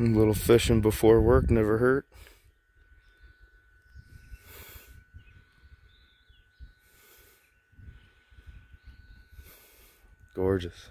A little fishing before work never hurt. Gorgeous.